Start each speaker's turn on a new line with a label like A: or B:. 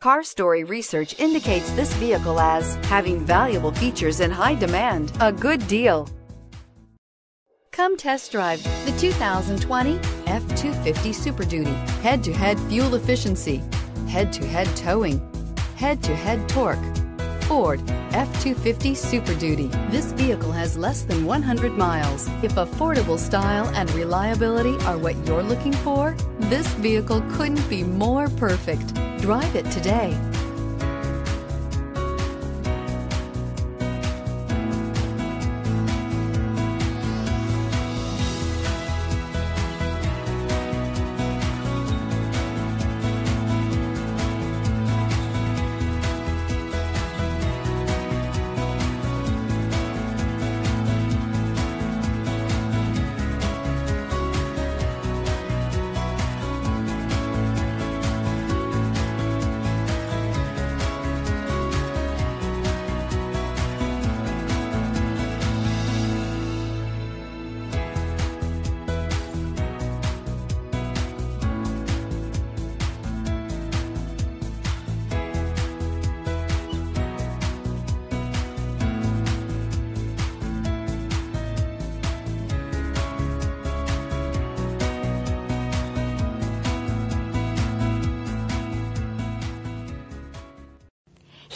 A: Car Story research indicates this vehicle as having valuable features and high demand. A good deal. Come test drive the 2020 F-250 Super Duty. Head-to-head fuel efficiency, head-to-head towing, head-to-head torque. Ford F-250 Super Duty. This vehicle has less than 100 miles. If affordable style and reliability are what you're looking for, this vehicle couldn't be more perfect. Drive it today.